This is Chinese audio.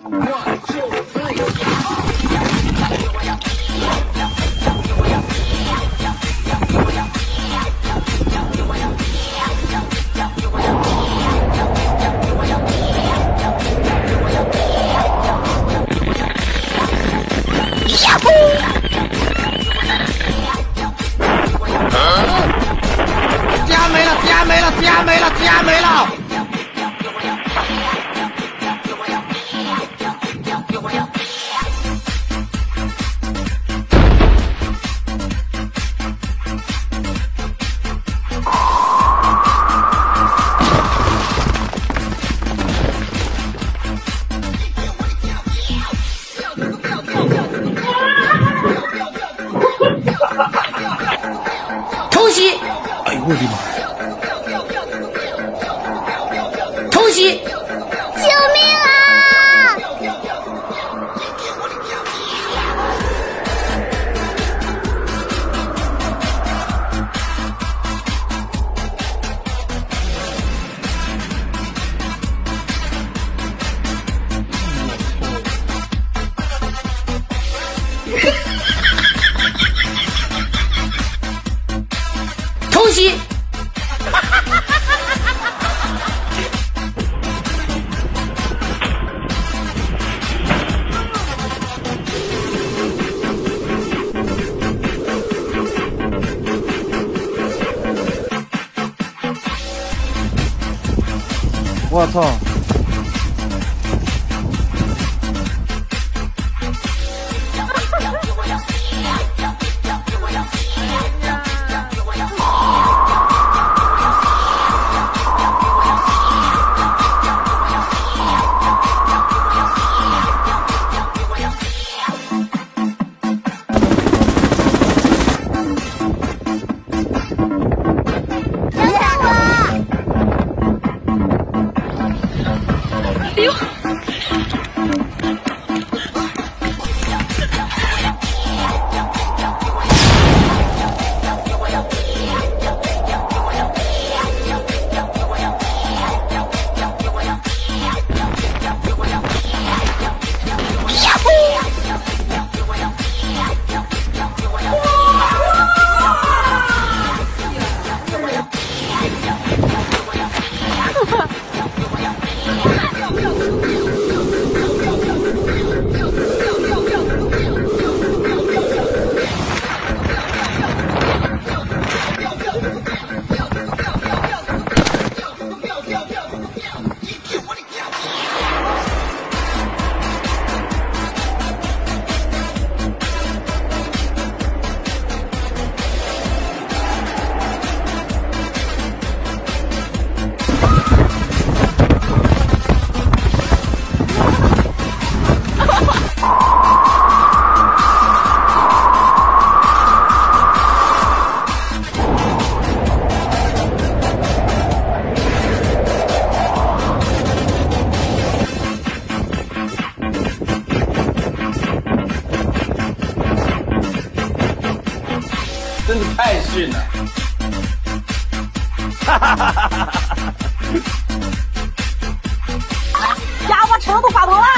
One two three，家没了家没了，家没了，家没了，我的妈！偷袭！偷袭！我操！要要要真的太逊了。哈哈哈哈哈哈哈哈家伙成都发疯了。